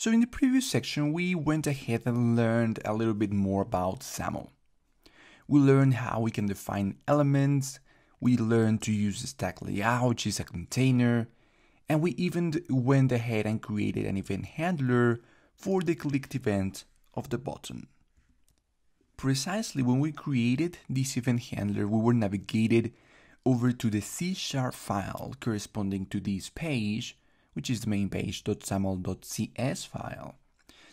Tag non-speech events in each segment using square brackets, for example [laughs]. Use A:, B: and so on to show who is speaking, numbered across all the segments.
A: So in the previous section, we went ahead and learned a little bit more about XAML. We learned how we can define elements, we learned to use the stack layout, which is a container, and we even went ahead and created an event handler for the clicked event of the button. Precisely when we created this event handler, we were navigated over to the C sharp file corresponding to this page which is the main page.xaml.cs file,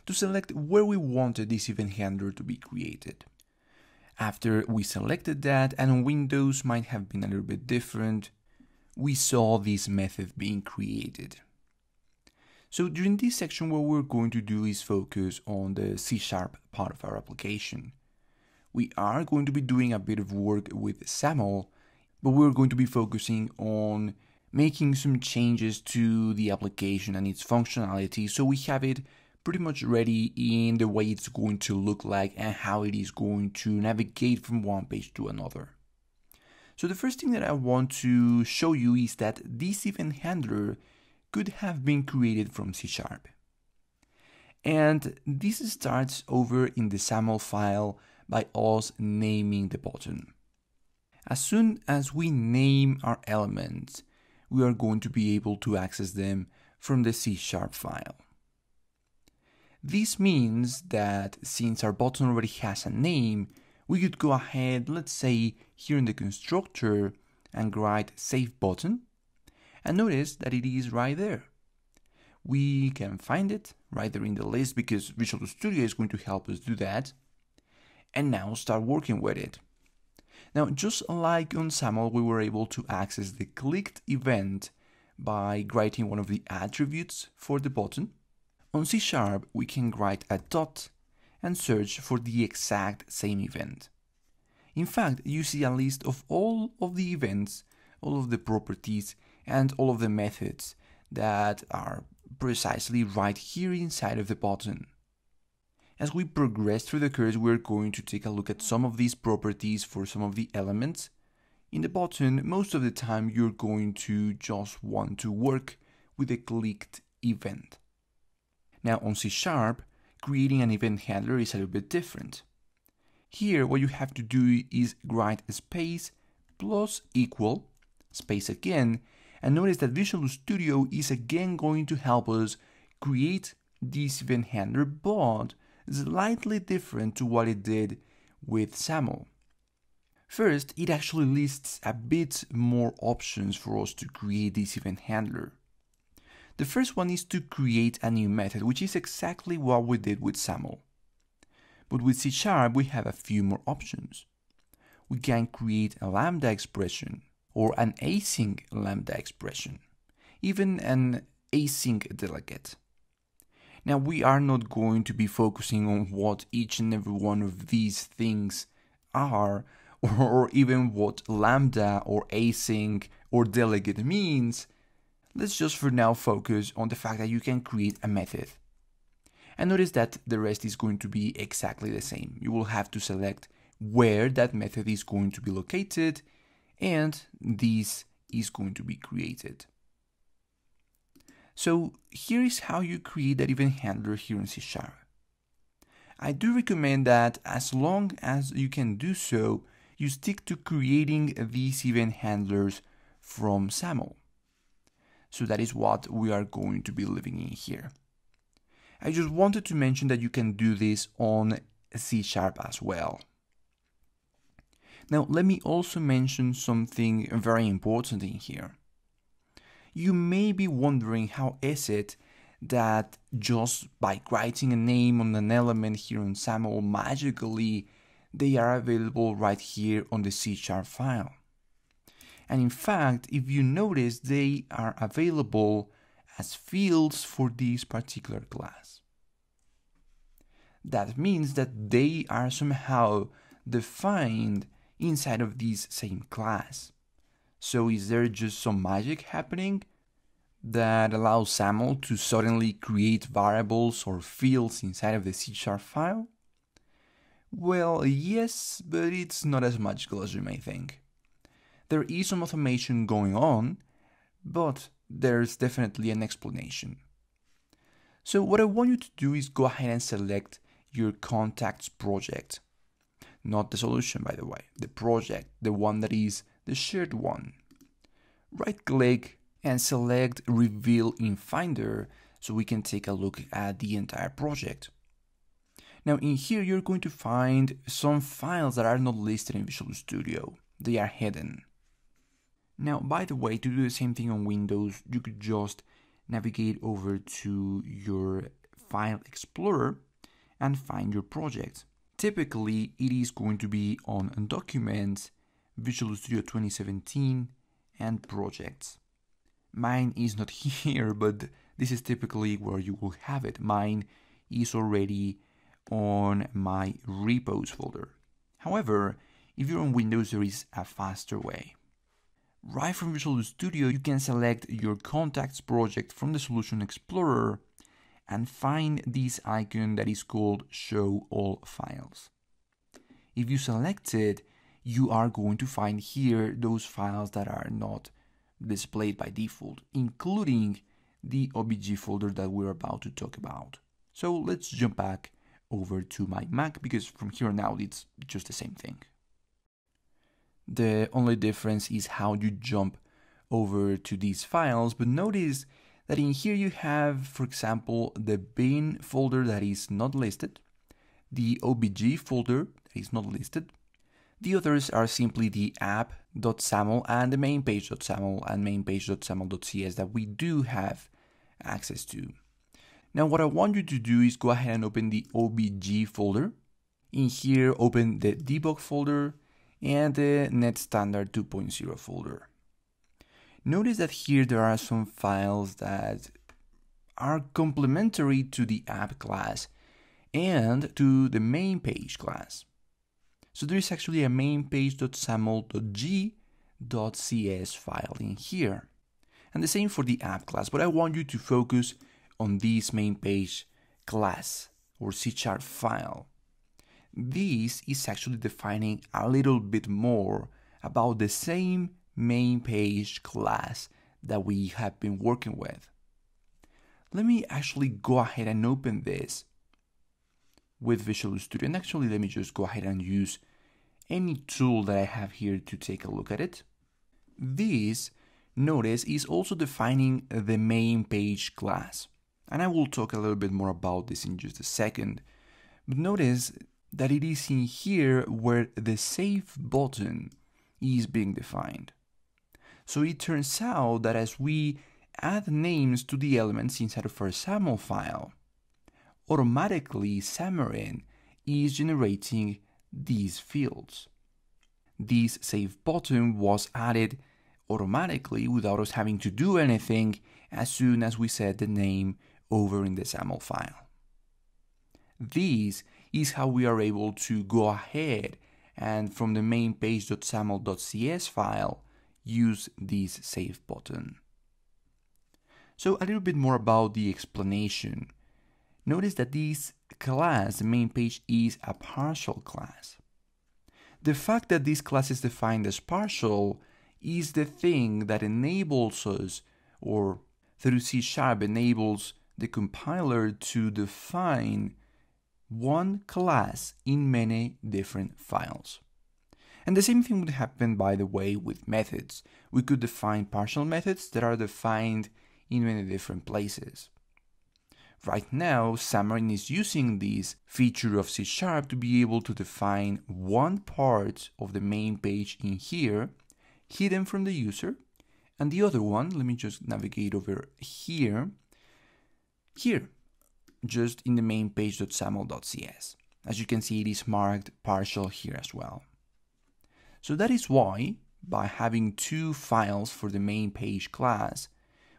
A: to select where we wanted this event handler to be created. After we selected that, and Windows might have been a little bit different, we saw this method being created. So during this section, what we're going to do is focus on the C Sharp part of our application. We are going to be doing a bit of work with XAML, but we're going to be focusing on making some changes to the application and its functionality so we have it pretty much ready in the way it's going to look like and how it is going to navigate from one page to another. So the first thing that I want to show you is that this event handler could have been created from C Sharp. And this starts over in the XAML file by us naming the button. As soon as we name our elements, we are going to be able to access them from the C sharp file. This means that since our button already has a name, we could go ahead, let's say here in the constructor, and write save button, and notice that it is right there. We can find it right there in the list because Visual Studio is going to help us do that, and now start working with it. Now, just like on XAML, we were able to access the clicked event by writing one of the attributes for the button. On C Sharp, we can write a dot and search for the exact same event. In fact, you see a list of all of the events, all of the properties, and all of the methods that are precisely right here inside of the button. As we progress through the course, we're going to take a look at some of these properties for some of the elements. In the button, most of the time you're going to just want to work with a clicked event. Now on C Sharp, creating an event handler is a little bit different. Here, what you have to do is write a space plus equal, space again, and notice that Visual Studio is again going to help us create this event handler, but slightly different to what it did with XAML. First, it actually lists a bit more options for us to create this event handler. The first one is to create a new method, which is exactly what we did with XAML. But with C Sharp, we have a few more options. We can create a lambda expression or an async lambda expression, even an async delegate. Now, we are not going to be focusing on what each and every one of these things are, [laughs] or even what lambda or async or delegate means. Let's just for now focus on the fact that you can create a method. And notice that the rest is going to be exactly the same. You will have to select where that method is going to be located, and this is going to be created. So here is how you create that event handler here in C Sharp. I do recommend that as long as you can do so, you stick to creating these event handlers from XAML. So that is what we are going to be living in here. I just wanted to mention that you can do this on C Sharp as well. Now, let me also mention something very important in here you may be wondering how is it that just by writing a name on an element here on XAML magically they are available right here on the C sharp file. And in fact, if you notice, they are available as fields for this particular class. That means that they are somehow defined inside of this same class. So is there just some magic happening that allows XAML to suddenly create variables or fields inside of the C Sharp file? Well, yes, but it's not as magical as you may think. There is some automation going on, but there's definitely an explanation. So what I want you to do is go ahead and select your contacts project. Not the solution, by the way, the project, the one that is the shared one. Right click and select reveal in Finder so we can take a look at the entire project. Now in here you're going to find some files that are not listed in Visual Studio. They are hidden. Now by the way, to do the same thing on Windows, you could just navigate over to your File Explorer and find your project. Typically, it is going to be on Documents, Visual Studio 2017, and Projects. Mine is not [laughs] here, but this is typically where you will have it. Mine is already on my repos folder. However, if you're on Windows, there is a faster way. Right from Visual Studio, you can select your contacts project from the Solution Explorer and find this icon that is called Show All Files. If you select it, you are going to find here those files that are not displayed by default, including the OBJ folder that we're about to talk about. So let's jump back over to my Mac because from here on out it's just the same thing. The only difference is how you jump over to these files, but notice that in here you have, for example, the bin folder that is not listed, the obj folder that is not listed. The others are simply the app.xaml and the main page.xaml and main page.xaml.cs that we do have access to. Now what I want you to do is go ahead and open the obj folder. In here, open the debug folder and the netstandard 2.0 folder. Notice that here there are some files that are complementary to the app class and to the main page class. So there is actually a main page.xaml.g.cs file in here. And the same for the app class, but I want you to focus on this main page class or C sharp file. This is actually defining a little bit more about the same main page class that we have been working with. Let me actually go ahead and open this with Visual Studio. And actually, let me just go ahead and use any tool that I have here to take a look at it. This, notice, is also defining the main page class. And I will talk a little bit more about this in just a second. But notice that it is in here where the save button is being defined. So it turns out that as we add names to the elements inside of our XAML file, automatically Xamarin is generating these fields. This save button was added automatically without us having to do anything as soon as we set the name over in the XAML file. This is how we are able to go ahead and from the main page.xaml.cs file use this save button. So a little bit more about the explanation. Notice that this class, the main page, is a partial class. The fact that this class is defined as partial is the thing that enables us, or through C Sharp enables the compiler to define one class in many different files. And the same thing would happen, by the way, with methods. We could define partial methods that are defined in many different places. Right now, Xamarin is using this feature of C Sharp to be able to define one part of the main page in here, hidden from the user, and the other one, let me just navigate over here, here, just in the main page.xaml.cs. As you can see, it is marked partial here as well. So that is why, by having two files for the main page class,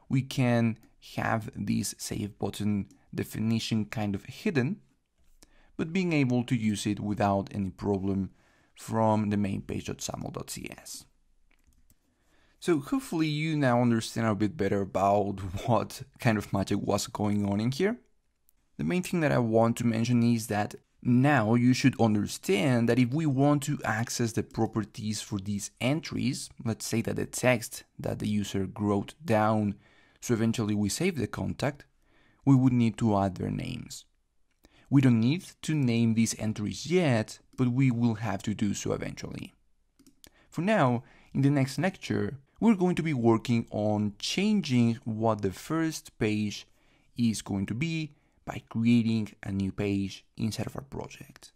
A: we can have this save button definition kind of hidden, but being able to use it without any problem from the main page.xaml.cs. So hopefully you now understand a bit better about [laughs] what kind of magic was going on in here. The main thing that I want to mention is that Now you should understand that if we want to access the properties for these entries, let's say that the text that the user wrote down, so eventually we save the contact, we would need to add their names. We don't need to name these entries yet, but we will have to do so eventually. For now, in the next lecture, we're going to be working on changing what the first page is going to be by creating a new page inside of our project.